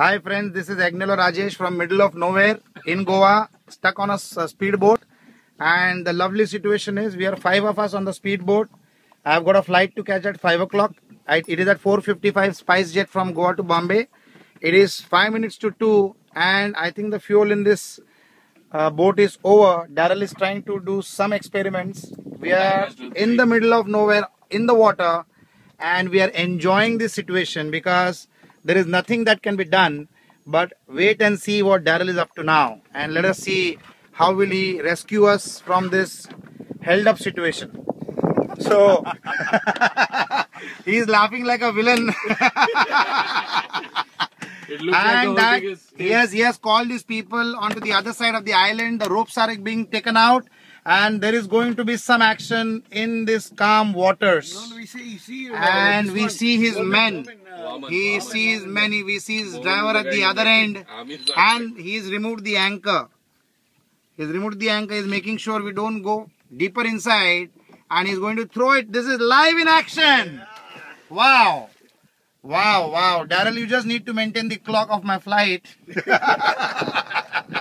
Hi friends, this is Agnelo Rajesh from middle of nowhere in Goa, stuck on a speedboat. And the lovely situation is we are five of us on the speedboat. I've got a flight to catch at five o'clock. It is at 4:55 Spice Jet from Goa to Bombay. It is five minutes to two, and I think the fuel in this uh, boat is over. Daryl is trying to do some experiments. We are in the middle of nowhere in the water, and we are enjoying this situation because there is nothing that can be done but wait and see what Daryl is up to now, and let us see how will he rescue us from this held up situation. So he is laughing like a villain. It looks like the and whole that he has, he has called these people onto the other side of the island. The ropes are being taken out, and there is going to be some action in this calm waters. No, no, we see, see, uh, and we one. see his Woman, men. He sees many. We see his driver at the other end, and he he's removed the anchor. He He's removed the anchor. He's making sure we don't go deeper inside, and he's going to throw it. This is live in action. Wow. Wow, wow. Daryl, you just need to maintain the clock of my flight.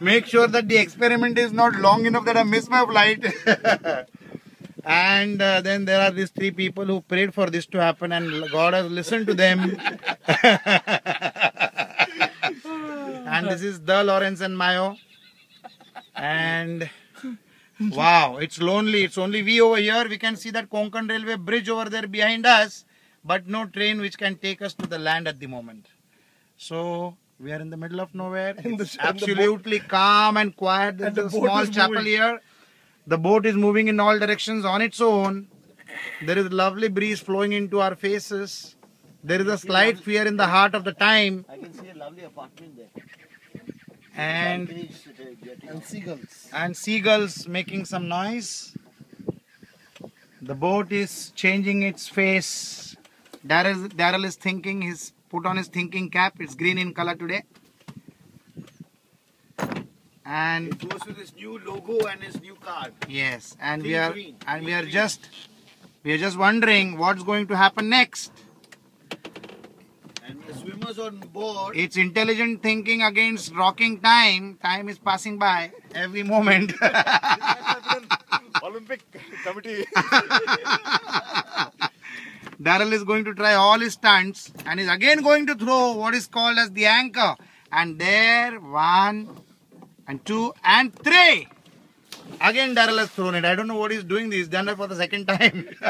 Make sure that the experiment is not long enough that I miss my flight. and uh, then there are these three people who prayed for this to happen, and God has listened to them. and this is the Lawrence and Mayo. And wow, it's lonely. It's only we over here. We can see that Konkan Railway bridge over there behind us, but no train which can take us to the land at the moment. So we are in the middle of nowhere. The absolutely calm and quiet. There's And the a small chapel moving. here. The boat is moving in all directions on its own. There is a lovely breeze flowing into our faces. There is a slight fear in the heart of the time, I can see a lovely apartment there. and Balconies, getting And seagulls. and seagulls making some noise. The boat is changing its face. Daryl, Daryl is thinking. He's put on his thinking cap. It's green in color today. And It goes with his new logo and his new card. yes, and we are green, and we are green. just we are just wondering what's going to happen next. And the swimmers on board. It's intelligent thinking against rocking time. Time is passing by every moment. Olympic committee. Daryl is going to try all his stunts and is again going to throw what is called as the anchor. And there, one and two and three. Again, Daryl has thrown it. I don't know what he's doing. He's done it for the second time.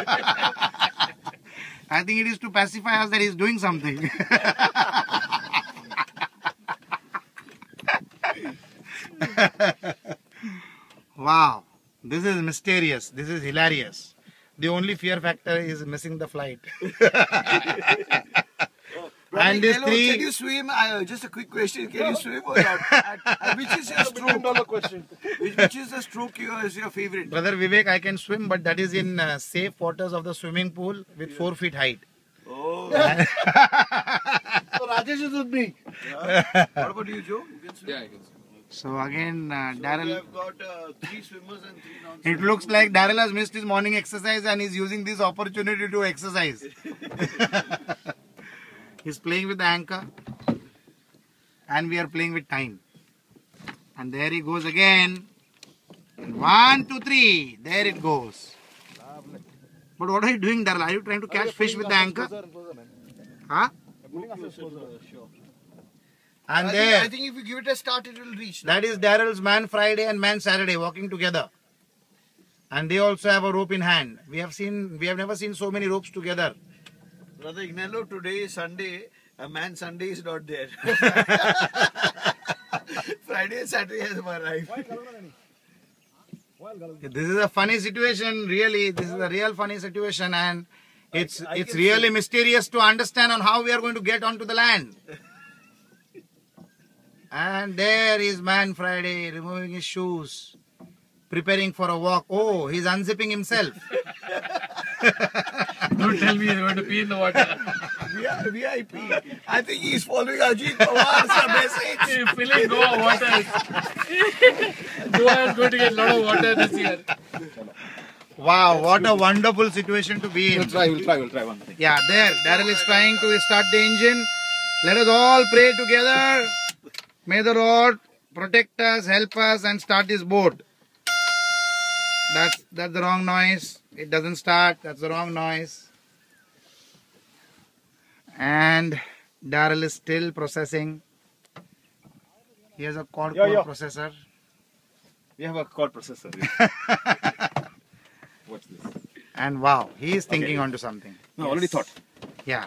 I think it is to pacify us that he's doing something. wow, this is mysterious. This is hilarious. The only fear factor is missing the flight. and these Hello, three. Can you swim? Uh, just a quick question. Can you swim or not? And, and which is your stroke? dollar question. Which, which is the stroke your, is your favorite? Brother Vivek, I can swim, but that is in uh, safe waters of the swimming pool with four feet height. Oh. So Rajesh is with me. what about you, Joe? You can swim. Yeah, I can see. So again, uh, So we Daryl. have got uh, three swimmers and three non It looks like Daryl has missed his morning exercise and is using this opportunity to exercise. He's playing with the anchor, and we are playing with time. And there he goes again. And one, two, three. There it goes. But what are you doing, Daryl? Are you trying to catch fish with the anchor? Huh? And I think, there. I think if you give it a start, it will reach. That is Daryl's Man Friday and Man Saturday walking together. And they also have a rope in hand. We have seen, we have never seen so many ropes together. Brother Agnelo, today is Sunday. A man Sunday is not there. Friday and Saturday has arrived. This is a funny situation, really. This is a real funny situation, and it's I it's can really mysterious to understand on how we are going to get onto the land. And there is Man Friday removing his shoes, preparing for a walk. Oh, he's unzipping himself. Don't tell me you're going to pee in the water. We are VIP. I think he's following Ajit Pawar's message. You're filling Goa water. Goa is going to get a lot of water this year. Wow, what a wonderful situation to be in. We'll try, we'll try, we'll try one thing. Yeah, there. Daryl is trying to start the engine. Let us all pray together. May the Lord protect us, help us, and start this boat. That's that's the wrong noise. It doesn't start. That's the wrong noise. And Daryl is still processing. He has a quad core yeah. processor. We have a core processor. Watch this. And wow, he is thinking Okay. onto something. No, already thought. Yeah.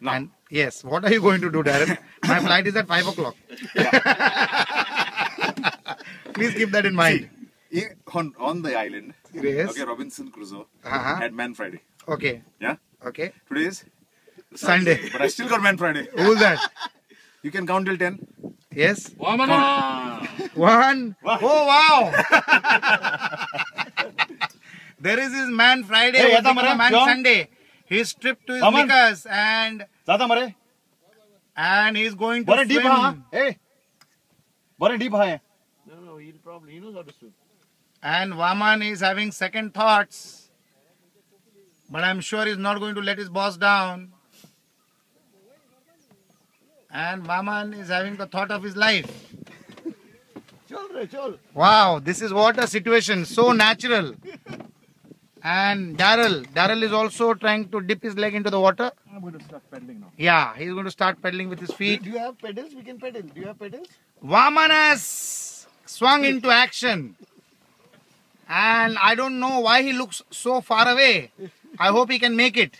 Now. And yes, what are you going to do, Darren? My flight is at five o'clock. Please keep that in mind. In- on, on the island, Yes. okay, Robinson Crusoe Uh-huh. had Man Friday. Okay. Yeah? Okay. Today is Sunday. But I still got Man Friday. Who's that? You can count till 10. Yes. Vamana! One. Oh wow. there is his man Friday. Hey, what's Yata it called? Mara, man John? Sunday. He's stripped to his Aman. knickers and Zata mare. and he's going to Bore deep swim. ha. Hey. Bore deep ha. No, no, he'll probably, he knows how to swim. And Vaman is having second thoughts. But I'm sure he's not going to let his boss down. And Vaman is having the thought of his life. Wow, this is what a situation. So natural. And Daryl, Daryl is also trying to dip his leg into the water. I'm going to start pedaling now. Yeah, he's going to start pedaling with his feet. Do you have pedals? We can pedal. Do you have pedals? Vaman has swung into action. And I don't know why he looks so far away. I hope he can make it.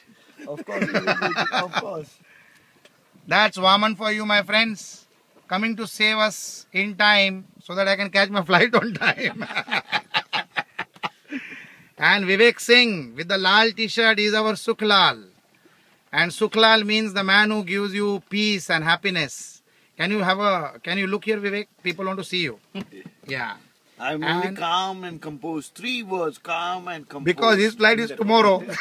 Of course. he will do- of course. That's Vaman for you, my friends. Coming to save us in time so that I can catch my flight on time. and Vivek Singh with the Lal t shirt is our Sukhlal. And Sukhlal means the man who gives you peace and happiness. Can you have a can you look here, Vivek? People want to see you. Yeah. I'm only calm and composed. Three words, calm and composed. Because his flight is tomorrow.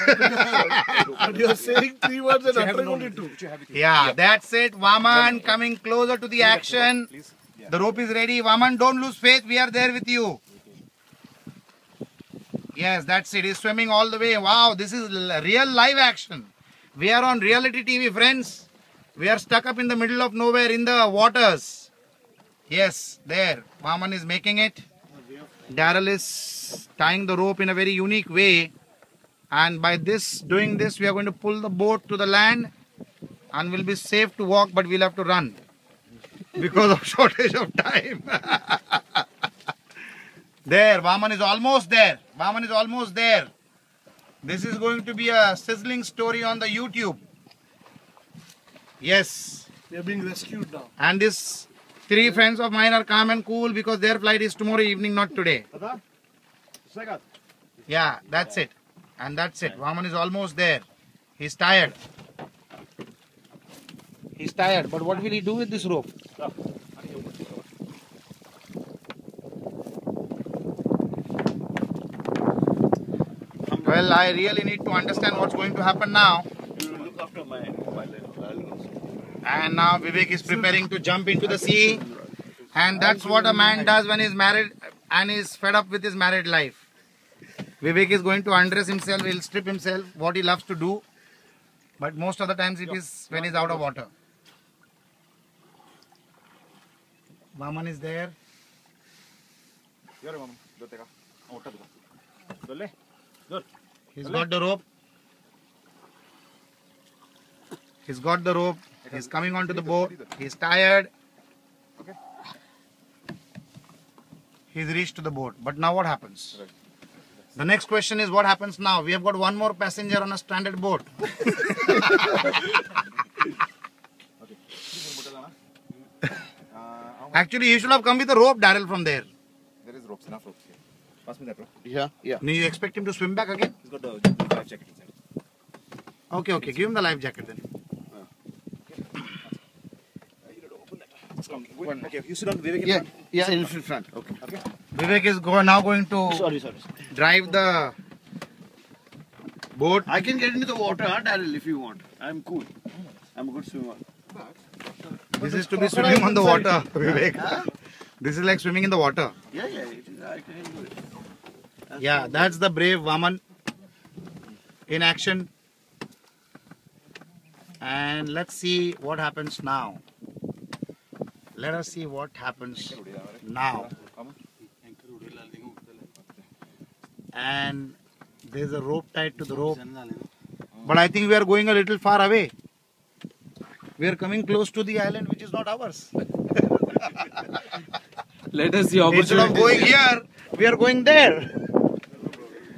But you're saying three words and uttering only two. Yeah, that's it. Vaman coming closer to the action. The rope is ready. Vaman, don't lose faith. We are there with you. Yes, that's it. He's swimming all the way. Wow, this is real live action. We are on reality TV, friends. We are stuck up in the middle of nowhere in the waters. Yes, there. Vaman is making it. Daryl is tying the rope in a very unique way. And by this, doing this, we are going to pull the boat to the land and we'll be safe to walk, but we'll have to run because of shortage of time. there, Vaman is almost there. Vaman is almost there. This is going to be a sizzling story on the YouTube. Yes. We are being rescued now. And this three friends of mine are calm and cool because their flight is tomorrow evening, not today. Yeah, that's it. And that's it. Vaman is almost there. He's tired. He's tired. But what will he do with this rope? Well, I really need to understand what's going to happen now. You look after my, my I'll also. And now Vivek is preparing to jump into the sea. And that's what a man does when he's married and is fed up with his married life. Vivek is going to undress himself, he'll strip himself, what he loves to do. But most of the times it is when he's out of water. Vaman is there. Yore mama. Dote ka. Ota duka. Dole. Dole. He's got the rope. He's got the rope. He's coming onto the boat. He's tired. Okay. He's reached to the boat. But now what happens? The next question is what happens now? We have got one more passenger on a stranded boat. Actually, you should have come with a rope, Daryl, from there. there is ropes, enough ropes here. Pass me that rope. Yeah, yeah. No, you expect him to swim back again? He's got the, the life jacket inside. Okay, okay. Give him the life jacket then. Come, okay, you sit on Vivek in Yeah, front. yeah, in front. Okay. Okay. Vivek is go- now going to Sorry, sorry. drive the boat. I can get into the water, huh, Daryl, if you want. I'm cool. I'm a good swimmer. Uh, this is to be swimming on the water, Vivek. This is like swimming in the water. Yeah, yeah, it is, I can do it. That's Yeah, that's the brave Vaman in action. And let's see what happens now. Let us see what happens now. And there's a rope tied to the rope. But I think we are going a little far away. We are coming close to the island which is not ours. Let us see Instead of going here, we are going there.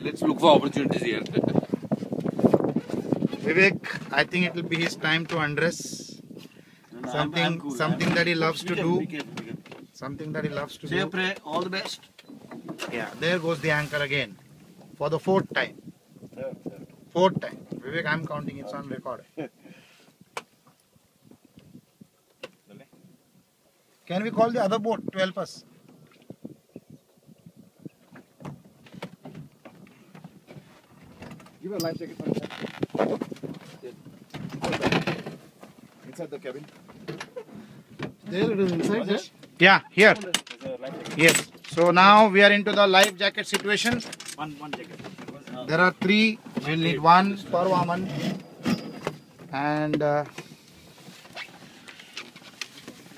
Let's look for opportunities here. Vivek, I think it will be his time to undress. Something, something that he loves to do. Something that he loves to Say do. prayer. All the best. Yeah, there goes the anchor again. For the fourth time. Fourth time. Vivek, I'm counting. It's on record. Can we call the other boat to help us? Give a life jacket for Inside the cabin. There it is inside there. Yeah, here. Yes. So now we are into the life jacket situation. One, one jacket. There are three. We'll need one per woman. And uh,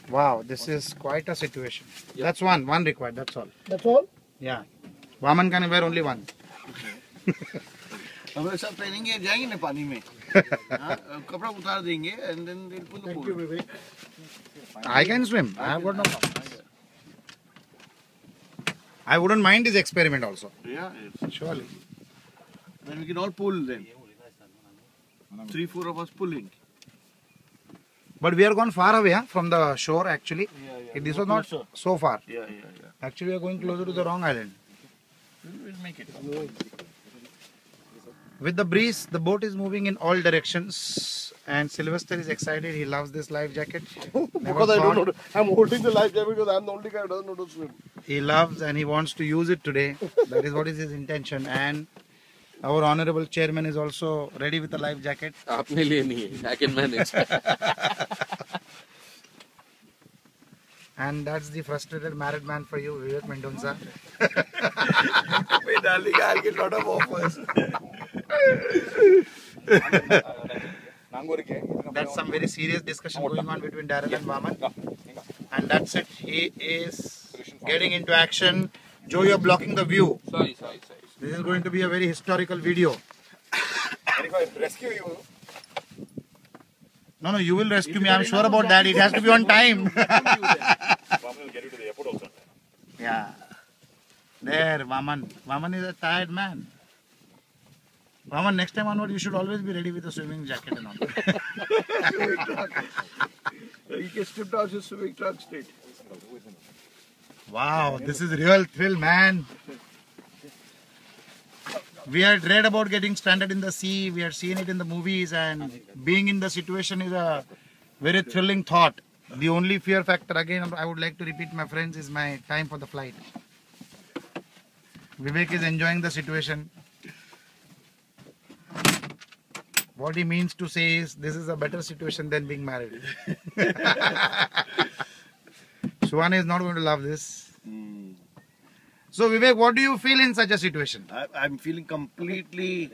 wow, this is quite a situation. That's one. One required. That's all. That's all. Yeah. Waman can wear only one. हम ऐसा पहनेंगे जाएँगे ना पानी में हाँ, कपड़ा उतार देंगे and then they'll pull the Thank boat. you, Vivek. I can swim. I have got no problem. I wouldn't mind this experiment also. Yeah, it's, Surely. then we can all pull then. Three, four of us pulling. But we are gone far away huh, from the shore actually. Yeah, yeah. This was not Closer. so far. Yeah, yeah, yeah. Actually, we are going closer to the wrong island. We'll, we'll make it. With the breeze, the boat is moving in all directions and Sylvester is excited. He loves this life jacket. because I don't know. I'm holding the life jacket because I'm the only guy who doesn't know to swim. He loves and he wants to use it today. that is what is his intention. And our honorable chairman is also ready with a life jacket. I can manage. And that's the frustrated married man for you, Vivek Mendonca. Wait, darling, I'll get lot of offers. That's some very serious discussion going on between Darren and Vaman. And that's it. He is getting into action. Joe, you're blocking the view. sorry, sorry, sorry. This is going to be a very historical video. And if I rescue you, No, no, you will rescue me. I'm sure about that. It has to be on time. Vaman will get you to the airport also. Yeah. There, Vaman. Vaman is a tired man. Vaman, next time onward, you should always be ready with a swimming jacket and all. He gets stripped out his swimming trunks straight. Wow, this is real thrill, man. We had read about getting stranded in the sea. We had seen it in the movies, and being in the situation is a very thrilling thought. The only fear factor, again, I would like to repeat, my friends, is my time for the flight. Vivek is enjoying the situation. What he means to say is, this is a better situation than being married. Suhana is not going to love this. So, Vivek, what do you feel in such a situation? I, I'm feeling completely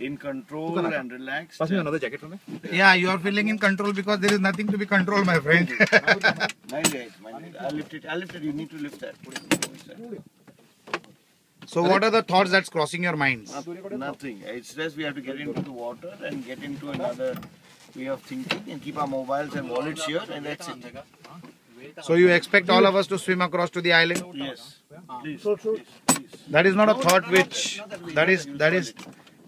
in control and relaxed. Pass me another jacket for me. Yeah, you are feeling in control because there is nothing to be controlled, my friend. Mind guys, mind guys. I'll lift it. I'll lift it. You need to lift that. Put it on the side. so, what are the thoughts that's crossing your minds? Nothing. It's just we have to get into the water and get into another way of thinking and keep our mobiles and wallets here and that's it. So, you expect all of us to swim across to the island? Yes. Please. So, so, please, please. That is not a thought which that is that is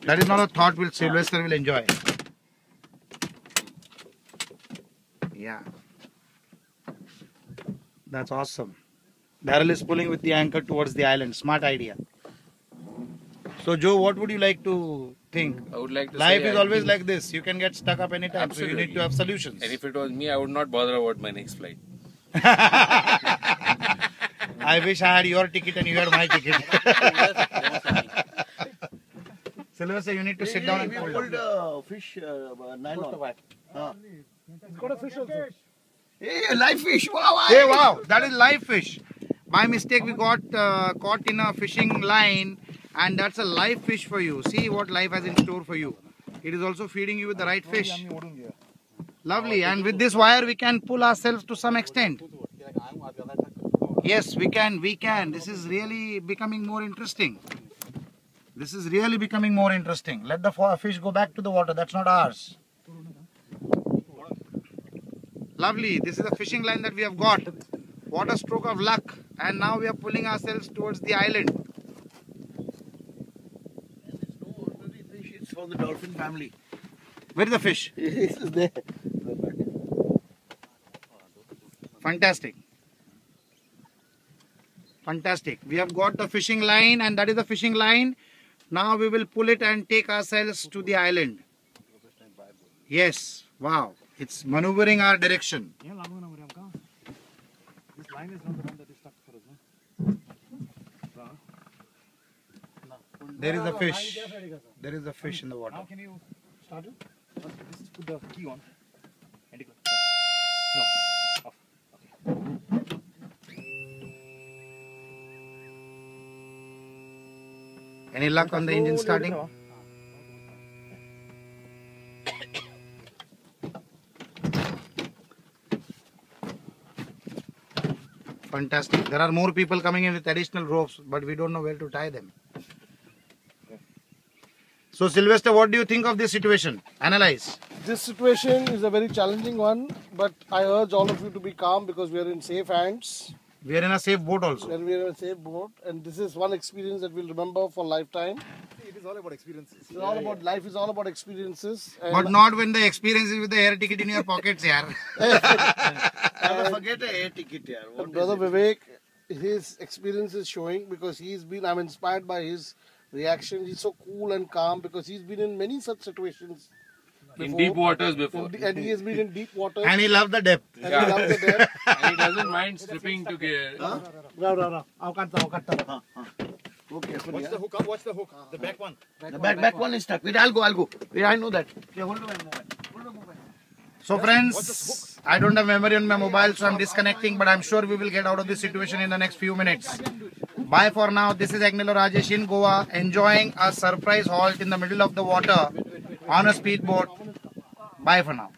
that is not a thought which Sylvester will enjoy. Yeah. That's awesome. Daryl is pulling with the anchor towards the island. Smart idea. So Joe, what would you like to think? I would like to Life say is I always think- like this. You can get stuck up anytime. So you need to have solutions. And if it was me, I would not bother about my next flight. I wish I had your ticket and you had my ticket. Sylvester, you need to sit down and we hold pulled up. uh, fish uh, uh, nylon. Huh. it's got a fish also. Hey, live fish! Wow! Hey, wow, that is live fish. By mistake, we got uh, caught in a fishing line, and that's a live fish for you. See what life has in store for you. It is also feeding you with the right fish. Lovely. And with this wire, we can pull ourselves to some extent. Yes, we can. We can. This is really becoming more interesting. This is really becoming more interesting. Let the fish go back to the water. That's not ours. Lovely. This is the fishing line that we have got. What a stroke of luck. And now we are pulling ourselves towards the island. It's from the dolphin family. Where is the fish? It's there. Fantastic. Fantastic. We have got the fishing line and that is the fishing line. Now we will pull it and take ourselves to the island. Yes. Wow. It's maneuvering our direction. This line is not the one that is stuck for us, no? There is a fish. There is a fish in the water. How can you start it? Just put the key on. Any luck on the engine starting? Fantastic. There are more people coming in with additional ropes, but we don't know where to tie them. So, Sylvester, what do you think of this situation? Analyze. This situation is a very challenging one, but I urge all of you to be calm because we are in safe hands We are in a safe boat also. and we are in a safe boat. And this is one experience that we'll remember for lifetime. It is all about experiences. It's all about life. is all about experiences. And But not when the experience is with the air ticket in your pockets, yaar. Never forget a air ticket here. What is Brother it? Vivek, his experience is showing because he's been. I'm inspired by his reaction. He's so cool and calm because he's been in many such situations. In deep waters before. And, and he has been in deep water. And he loved the depth. and he loves the depth. and he doesn't mind stripping to get. Okay, so Watch the hook up, watch the hook. The back one. the back, back one is stuck. Wait, I'll go, I'll go. Wait, I know that. Okay, hold on my mobile. Hold on. So friends, I don't have memory on my mobile, so I'm disconnecting, but I'm sure we will get out of this situation in the next few minutes. Bye for now. This is Agnelo Rajesh in Goa, enjoying a surprise halt in the middle of the water on a speedboat. Bye for now.